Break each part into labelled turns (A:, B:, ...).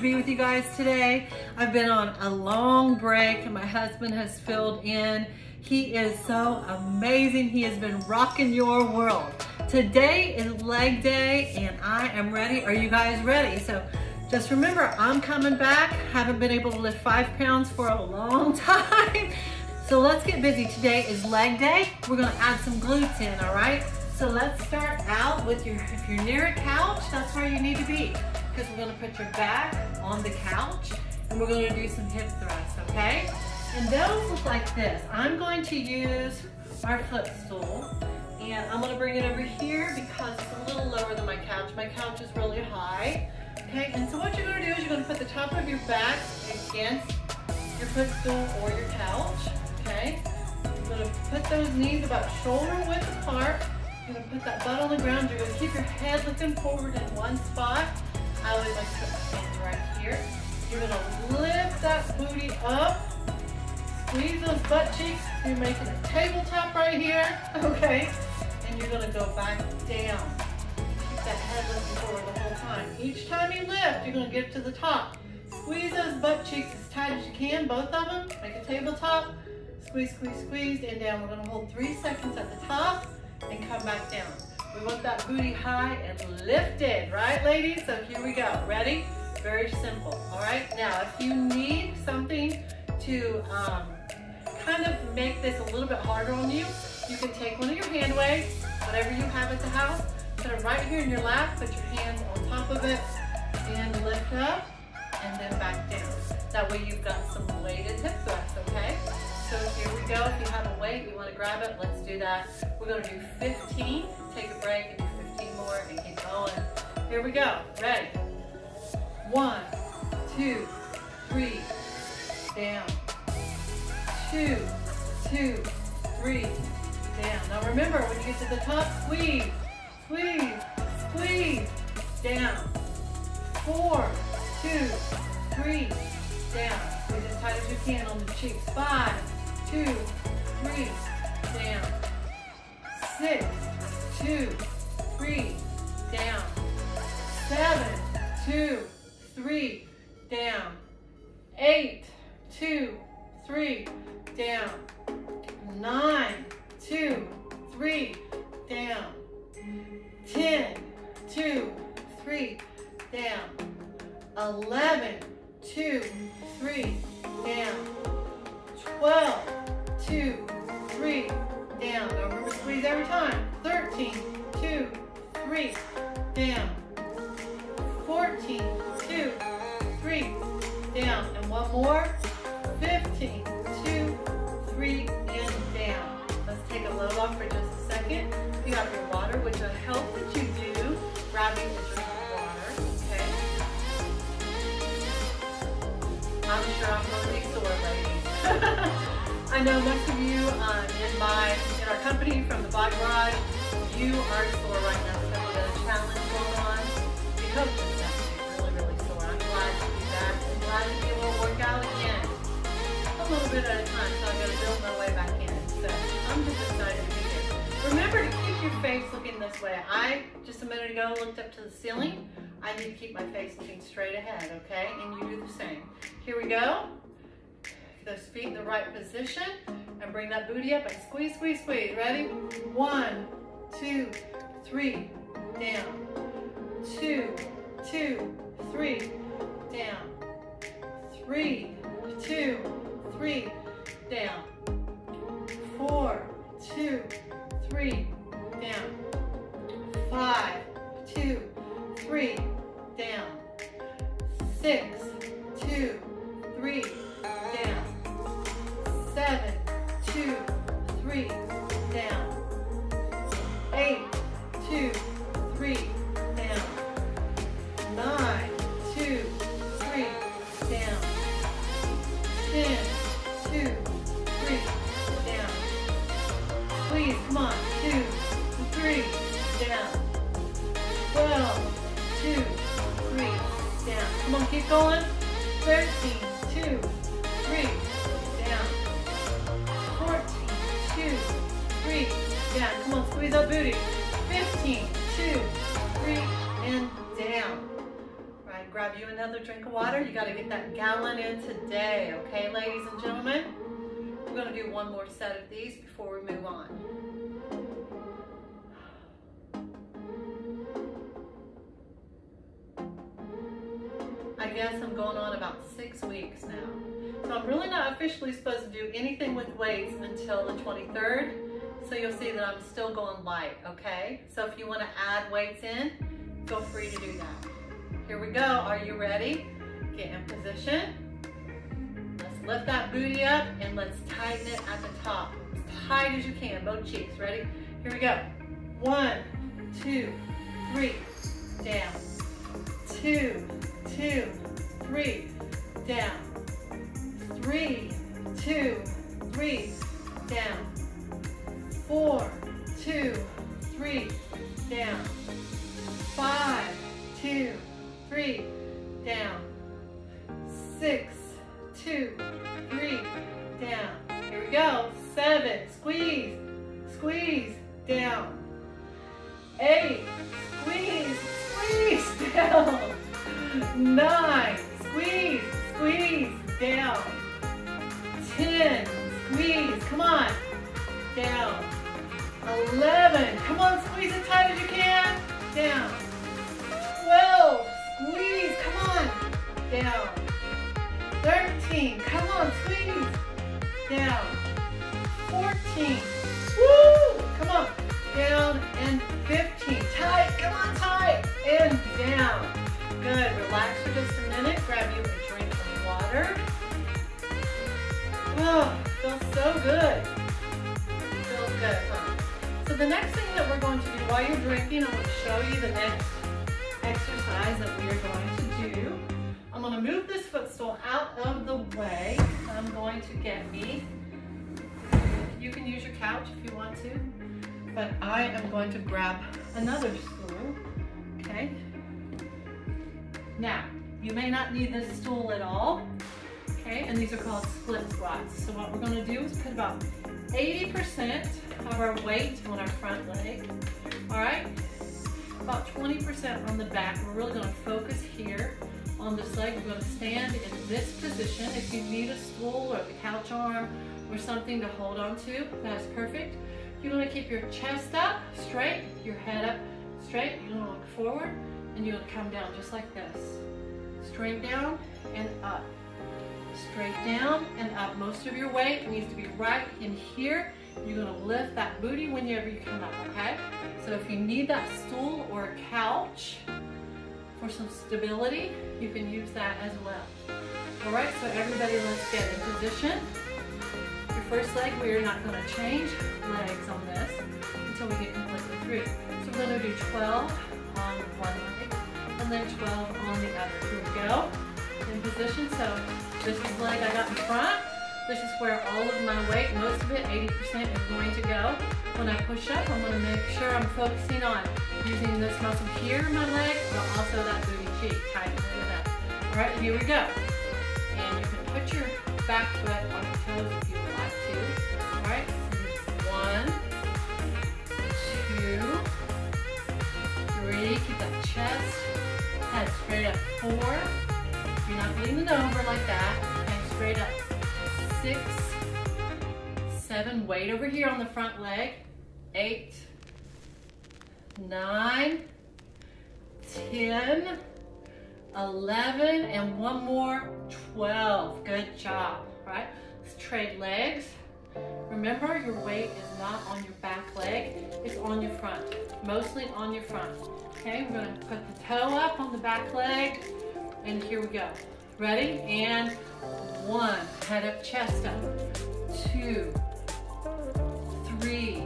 A: be with you guys today. I've been on a long break. and My husband has filled in. He is so amazing. He has been rocking your world. Today is leg day and I am ready. Are you guys ready? So just remember, I'm coming back. Haven't been able to lift five pounds for a long time. So let's get busy. Today is leg day. We're gonna add some glutes in, all right? So let's start out with your, if you're near a couch, that's where you need to be because we're gonna put your back on the couch and we're gonna do some hip thrusts, okay? And those look like this. I'm going to use our footstool and I'm gonna bring it over here because it's a little lower than my couch. My couch is really high. Okay, and so what you're gonna do is you're gonna put the top of your back against your footstool or your couch, okay? You're gonna put those knees about shoulder width apart. You're gonna put that butt on the ground. You're gonna keep your head looking forward in one spot. I always like to put stand right here. You're gonna lift that booty up. Squeeze those butt cheeks. You're making a tabletop right here, okay? And you're gonna go back down. Keep that head looking forward the whole time. Each time you lift, you're gonna get to the top. Squeeze those butt cheeks as tight as you can, both of them. Make a tabletop. Squeeze, squeeze, squeeze, and down. We're gonna hold three seconds at the top and come back down. We want that booty high and lifted, right ladies? So here we go, ready? Very simple, all right? Now, if you need something to um, kind of make this a little bit harder on you, you can take one of your hand weights, whatever you have at the house, put it right here in your lap, put your hands on top of it, and lift up, and then back down. That way you've got some weighted hip thrust, okay? So here we go. If you have a weight, you want to grab it, let's do that. We're going to do 15 take a break and do 15 more and keep going. Here we go. Ready? One, two, three, down. Two, two, three, down. Now remember, when you get to the top, squeeze, squeeze, squeeze, down. Four, two, three, down. Squeeze as tight as you can on the cheeks. Five, two, three, down. Six, two, three, down. Seven, two, three, down. Eight, two, three, down. Nine, two, three, down. Ten, two, three, down. Eleven, two, three, down. Twelve, two, three, down. Now remember, squeeze every time. 13, 2, 3, down. 14, 2, 3, down. And one more. 15, 2, 3, and down. Let's take a load off for just a second. You have your water, which will help that you do, grabbing the drink of water, okay? I'm sure I'm going to be sore, ladies. I know most of you um, in my our company from the Body Rod. You are sore right now. So we got a challenge going on. We hope you're actually really, really sore. I'm glad to be back. I'm glad to be able to work out again. A little bit at a time, so I'm going to build my way back in. So I'm just excited to be here. Remember to keep your face looking this way. I, just a minute ago, looked up to the ceiling. I need to keep my face looking straight ahead, okay? And you do the same. Here we go those feet in the right position and bring that booty up and squeeze, squeeze, squeeze. Ready? One, two, three, down. Two, two, three, down. Three, two, three, down. Four, two, three, down. Five, two, three, down. Six, two, three, down. Seven, two, three, down. Eight, two, three, down. Nine, two, three, down. Ten, two, three, down. Please, come on. Two, three, down. Twelve, two, three, down. Come on, keep going. Thirteen. Squeeze up booty. 15, two, three, and down. All right, grab you another drink of water. You gotta get that gallon in today, okay, ladies and gentlemen? We're gonna do one more set of these before we move on. I guess I'm going on about six weeks now. So I'm really not officially supposed to do anything with weights until the 23rd. So you'll see that I'm still going light, okay? So if you wanna add weights in, feel free to do that. Here we go, are you ready? Get in position. Let's lift that booty up and let's tighten it at the top. As tight as you can, both cheeks, ready? Here we go. One, two, three, down. Two, two, three, down. Three, two, three, down Four, two, three, down. Five, two, three, down. Six, two, three, down. Here we go. Seven, squeeze, squeeze, down. Eight, squeeze, squeeze, down. Nine, squeeze, squeeze, down. Ten, squeeze, come on, down. 11. Come on, squeeze as tight as you can. Down. 12. Squeeze. Come on. Down. 13. Come on, squeeze. Down. 14. Woo! Come on. Down and 15. Tight. Come on, tight. And down. Good. Relax for just a minute. Grab you a drink of water. Oh, feels so good. Feels good, huh? the next thing that we're going to do while you're drinking, I'm going to show you the next exercise that we are going to do. I'm going to move this footstool out of the way. I'm going to get me, you can use your couch if you want to, but I am going to grab another stool, okay? Now, you may not need this stool at all, okay? And these are called split squats. So what we're going to do is put about 80% have our weight on our front leg. All right, about 20% on the back. We're really gonna focus here on this leg. We're gonna stand in this position. If you need a stool or the couch arm or something to hold on to, that is perfect. you want to keep your chest up straight, your head up straight. You're gonna look forward and you're gonna come down just like this. Straight down and up. Straight down and up. Most of your weight needs to be right in here you're gonna lift that booty whenever you come up, okay? So if you need that stool or a couch for some stability, you can use that as well. All right, so everybody let's get in position. Your first leg, we are not gonna change legs on this until we get completely through. So we're gonna do 12 on one leg and then 12 on the other. Here we go, in position. So this is leg I got in front, this is where all of my weight, most of it, 80% is going to go. When I push up, I'm gonna make sure I'm focusing on using this muscle here in my leg, but also that booty cheek, tightening it up. All right, here we go. And you can put your back foot on your toes if you would like to. All right, one, two, three. Keep that chest, head straight up. Four. You're not leaning over like that. And straight up six, seven, weight over here on the front leg, eight, nine, ten, eleven, and one more, 12. Good job, All right? Let's trade legs. Remember, your weight is not on your back leg, it's on your front, mostly on your front. Okay, we're gonna put the toe up on the back leg, and here we go. Ready? And one, head up, chest up. Two, three,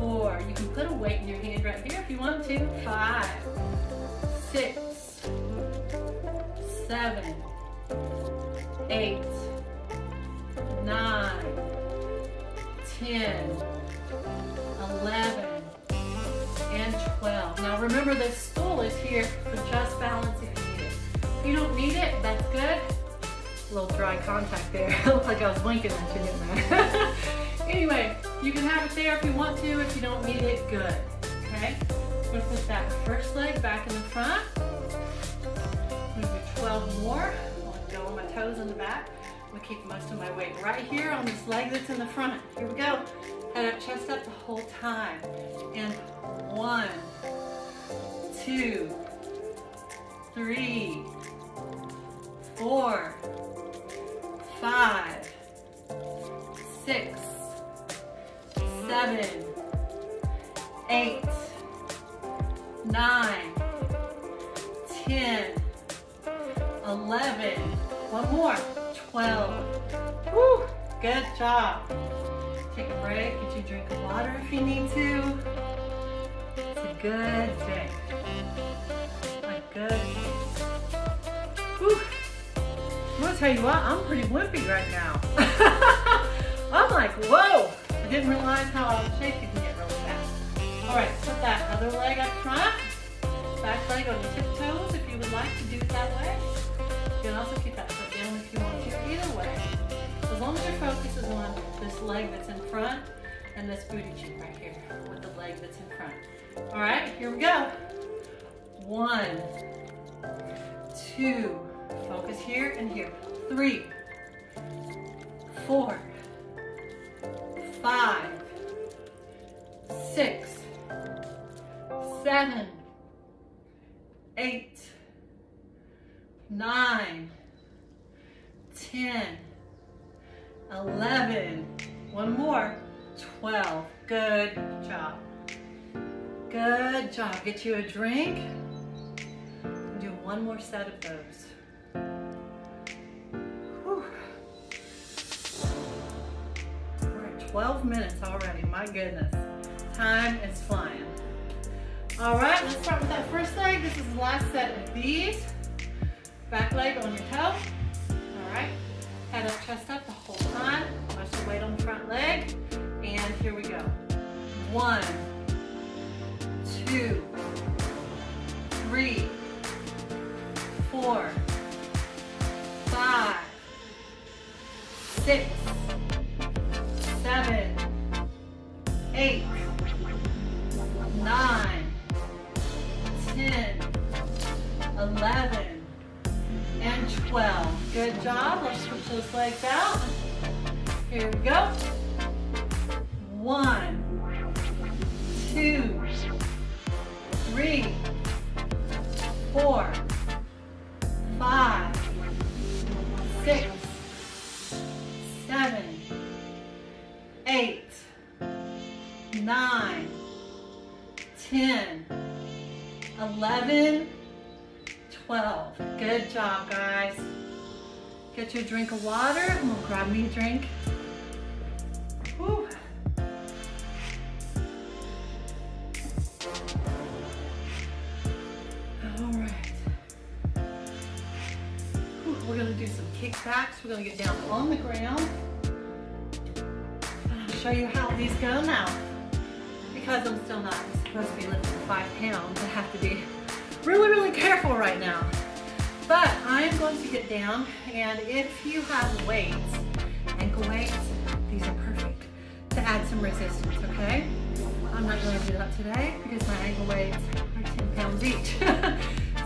A: four. You can put a weight in your hand right here if you want to. Five, six, seven, eight, nine, ten, eleven, and twelve. Now remember the stool is here for just balance you don't need it, that's good. A little dry contact there. it like I was blinking at you didn't anyway, you can have it there if you want to. If you don't need it, good. Okay? I'm gonna put that first leg back in the front. I'm gonna do 12 more. i gonna go on my toes in the back. I'm gonna keep most of my weight right here on this leg that's in the front. Here we go. Head up, chest up the whole time. And one, two, three, four, five, six, seven, eight, nine, 10, 11, one more, 12. Woo, good job. Take a break, get you a drink of water if you need to. It's a good day. A good day. I'm gonna tell you what, I'm pretty wimpy right now. I'm like, whoa! I didn't realize how I was shaking get really fast. All right, put that other leg up front. Back leg on your tiptoes if you would like to do it that way. You can also keep that foot down if you want to, either way. As long as your focus is on this leg that's in front and this booty cheek right here with the leg that's in front. All right, here we go. One, two. Focus here and here. Three, four, five, six, seven, eight, nine, ten, eleven. One more. 12. Good job. Good job. Get you a drink. Do one more set of those. 12 minutes already. My goodness. Time is flying. All right, let's start with that first leg. This is the last set of these. Back leg on your toe. All right. Head up, chest up the whole time. Watch the weight on the front leg. And here we go. One, two, three, four, five, six, eight, nine, ten, eleven, and 12. Good job. Let's switch those legs out. Here we go. One, get your drink of water. I'm gonna grab me a drink. All right. We're gonna do some kickbacks. We're gonna get down on the ground. I'll show you how these go now. Because I'm still not supposed to be lifting five pounds, I have to be really, really careful right now. But I'm going to get down, and if you have weights, ankle weights, these are perfect to add some resistance, okay? I'm not going to do that today because my ankle weights are 10 pounds each.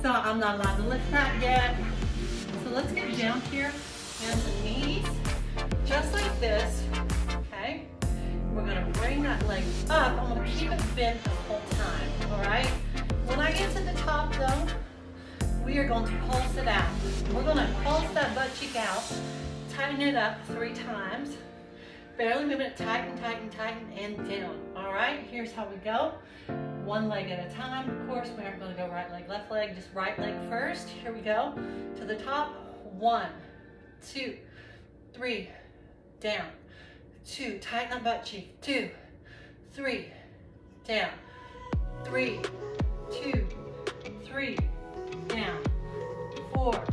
A: so I'm not allowed to lift that yet. So let's get down here and the knees, just like this, okay? We're gonna bring that leg up. I'm gonna keep it bent the whole time, all right? When I get to the top though, we are going to pulse it out. We're going to pulse that butt cheek out, tighten it up three times. Barely moving it, tighten, tighten, tighten, and down. All right, here's how we go. One leg at a time. Of course, we aren't going to go right leg, left leg, just right leg first. Here we go. To the top. One, two, three, down. Two, tighten that butt cheek. Two, three, down. Three, two, four,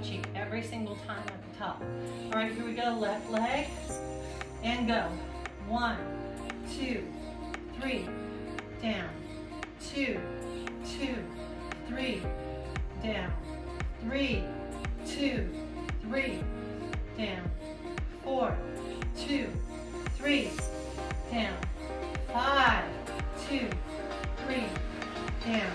A: touching every single time at the top. All right, here we go, left leg, and go. One, two, three, down, two, two, three, down, three, two, three, down, four, two, three, down, five, two, three, down,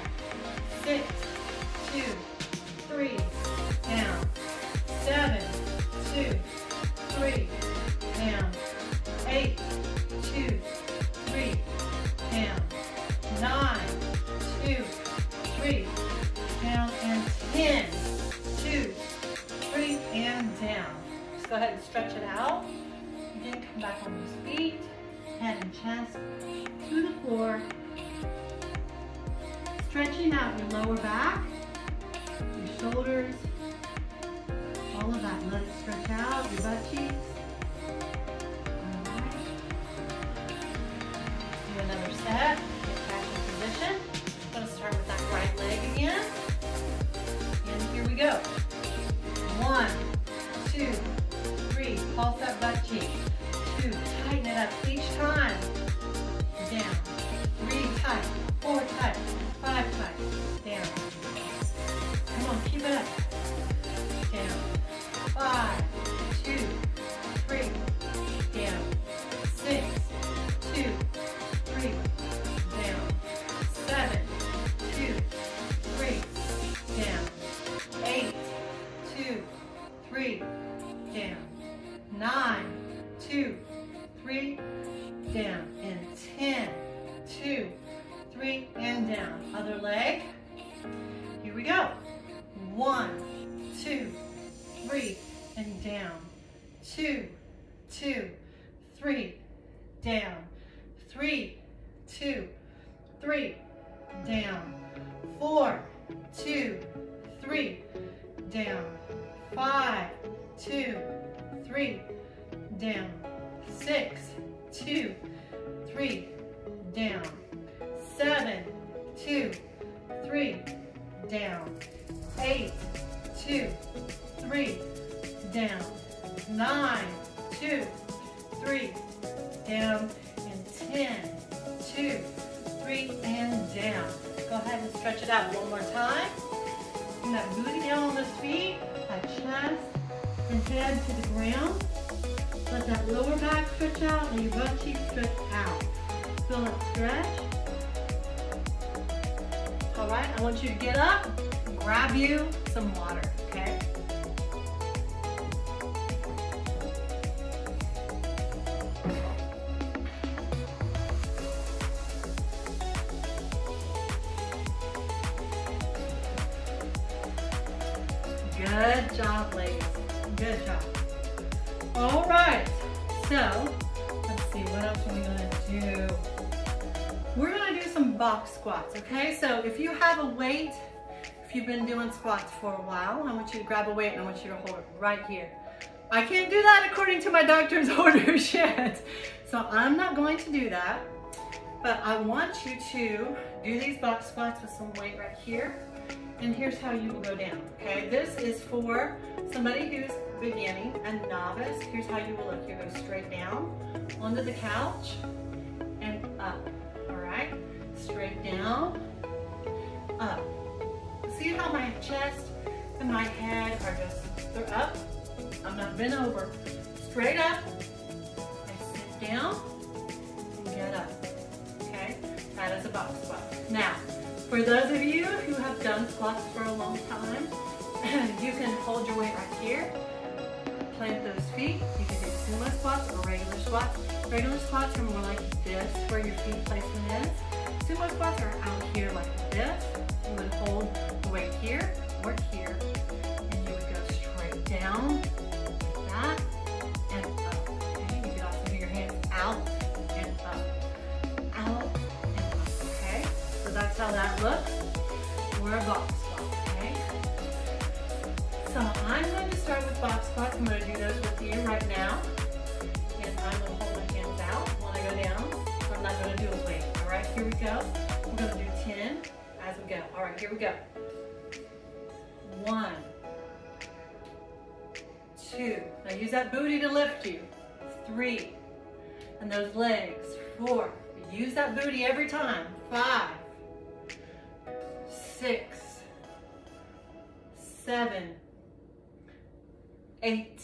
A: out. Then come back on your feet, head and chest to the floor. Stretching out your lower back, your shoulders, all of that. Let's stretch out your butt cheeks. two, three, and down. Two, two, three, down. All right, I want you to get up, grab you some water. squats, okay? So if you have a weight, if you've been doing squats for a while, I want you to grab a weight and I want you to hold it right here. I can't do that according to my doctor's orders yet. So I'm not going to do that, but I want you to do these box squats with some weight right here. And here's how you will go down, okay? This is for somebody who's beginning, a novice. Here's how you will look. You go straight down onto the couch and up straight down, up. See how my chest and my head are just, they're up. I'm not bent over. Straight up, and sit down, and get up, okay? That is a box squat. Now, for those of you who have done squats for a long time, you can hold your weight right here, plant those feet. You can do sumo squats or regular squats. Regular squats are more like this, where your feet placement is too much butter out here like this. You would hold the weight here or here, and you would go straight down like that and up. Okay, you could also do your hands out and up, out and up. Okay, so that's how that looks. We're a box squat. Okay. So I'm going to start with box squats. I'm going to do those with you right now, and I'm going to hold my hands out when I go down. I'm not gonna do a wave. All right, here we go. We're gonna do 10 as we go. All right, here we go. One, two. Now use that booty to lift you. Three, and those legs. Four, use that booty every time. Five, six, seven, eight,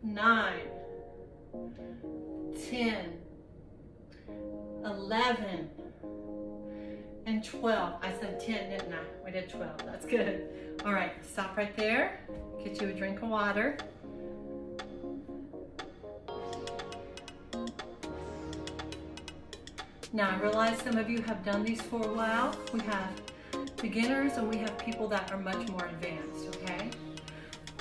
A: nine, ten. 11, and 12. I said 10, didn't I? We did 12, that's good. All right, stop right there. Get you a drink of water. Now I realize some of you have done these for a while. We have beginners and we have people that are much more advanced, okay?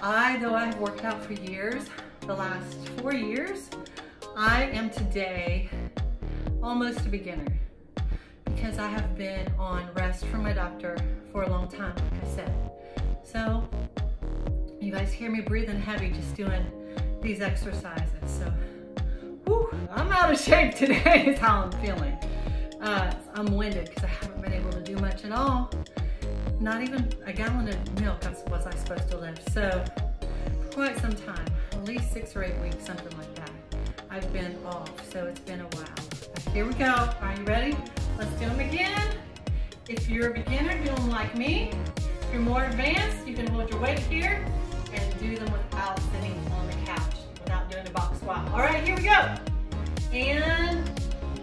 A: I, though I've worked out for years, the last four years, I am today almost a beginner because I have been on rest from my doctor for a long time, like I said. So you guys hear me breathing heavy just doing these exercises. So whew, I'm out of shape today is how I'm feeling. Uh, I'm winded because I haven't been able to do much at all. Not even a gallon of milk was I supposed to lift. So quite some time, at least six or eight weeks, something like that. I've been off, so it's been a while. Here we go. Are you ready? Let's do them again. If you're a beginner, do them like me. If you're more advanced, you can hold your weight here and do them without sitting on the couch, without doing the box squat. All right, here we go. And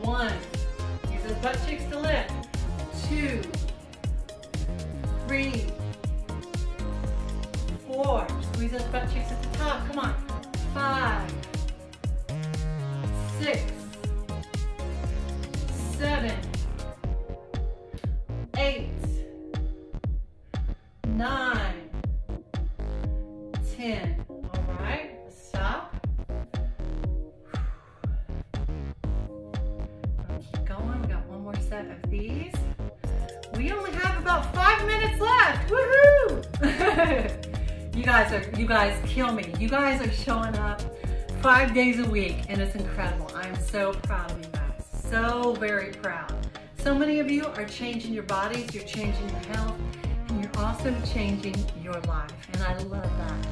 A: one. Use those butt cheeks to lift. Two. Three. Four. Squeeze those butt cheeks at the top. Come on. Five. Six seven, eight, nine, ten. All right, stop. keep going. We got one more set of these. We only have about five minutes left. Woohoo! you guys are, you guys kill me. You guys are showing up five days a week, and it's incredible. I'm so proud of you so very proud. So many of you are changing your bodies, you're changing your health, and you're also changing your life. And I love that.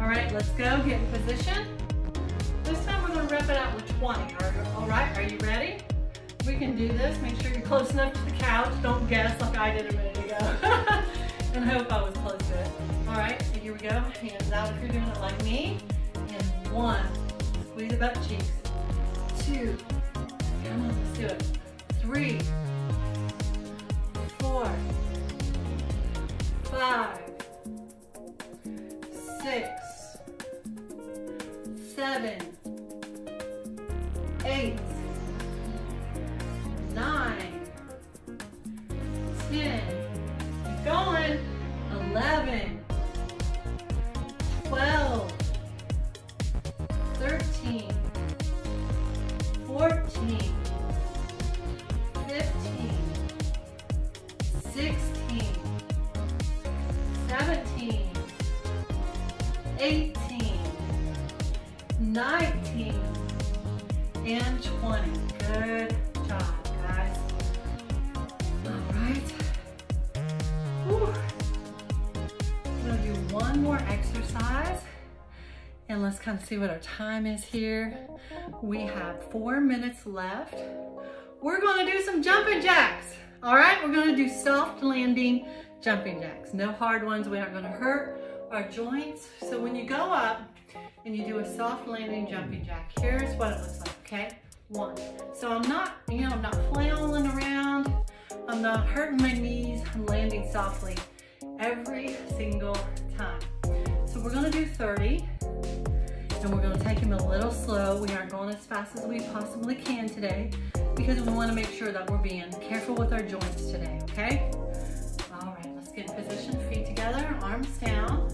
A: All right, let's go, get in position. This time we're gonna rep it out with 20. All right, are you ready? We can do this. Make sure you're close enough to the couch. Don't guess like I did a minute ago. and hope I was close to it. All right, here we go. Hands out if you're doing it like me. And one, squeeze the butt cheeks. Two, Come on, let's do it. Three, four, five, six, seven, eight, nine, ten, keep going, eleven. 16, 17, 18, 19, and 20. Good job, guys. All right. Whew. We're gonna do one more exercise and let's kind of see what our time is here. We have four minutes left. We're gonna do some jumping jacks. All right, we're gonna do soft landing jumping jacks. No hard ones, we aren't gonna hurt our joints. So when you go up and you do a soft landing jumping jack, here's what it looks like, okay? One, so I'm not, you know, I'm not flailing around, I'm not hurting my knees, I'm landing softly every single time. So we're gonna do 30, and we're gonna take them a little slow. We aren't going as fast as we possibly can today because we wanna make sure that we're being careful with our joints today, okay? All right, let's get in position, feet together, arms down,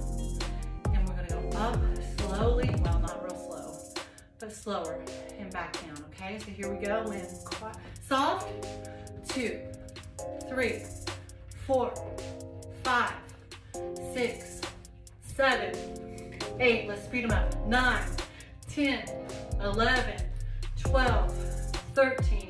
A: and we're gonna go up slowly, well, not real slow, but slower, and back down, okay? So here we go, land soft, two, three, four, five, six, seven, eight, let's speed them up, nine, 10, 11, 12, 13,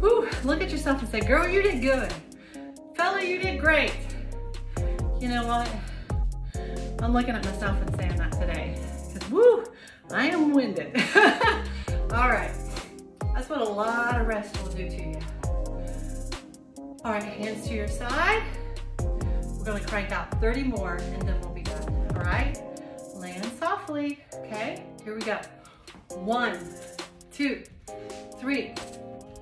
A: whew, look at yourself and say, girl, you did good. Fella, you did great. You know what? I'm looking at myself and saying that today. Because, woo, I am winded. All right. That's what a lot of rest will do to you. All right, hands to your side. We're gonna crank out 30 more and then we'll be done, all right? Land softly, okay? Here we go. One, two, three,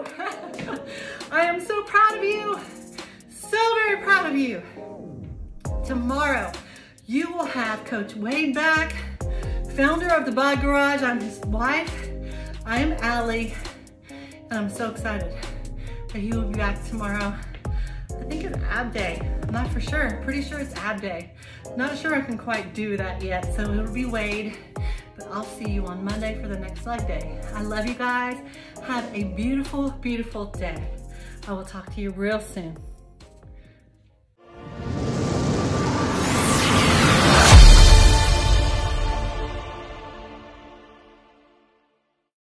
A: I am so proud of you. So very proud of you. Tomorrow, you will have Coach Wade back, founder of the BodGarage. I'm his wife. I am Ally, and I'm so excited that he will be back tomorrow. I think it's ab day. I'm not for sure. Pretty sure it's ab day. Not sure I can quite do that yet, so it'll be Wade. But I'll see you on Monday for the next leg day. I love you guys. Have a beautiful, beautiful day. I will talk to you real soon.